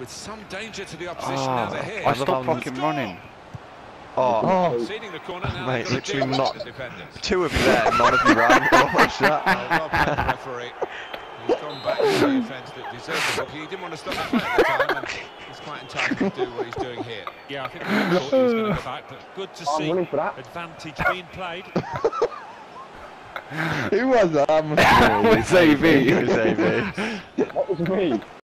With some danger to the opposition oh, now they're here. I stopped fucking running. Oh, Oh, Conceding the corner now. Mate, literally not- two of you there, none of you ran. Oh, Watch oh, that. Well, referee. He's gone back to the offence that deserved the book. He didn't want to stop the play at the time, and he's quite entitled to do what he's doing here. Yeah, I think we thought he was going to go back, but good to I'm see for that. advantage being played. Who was that? That must It was AB. It was AB. That was me.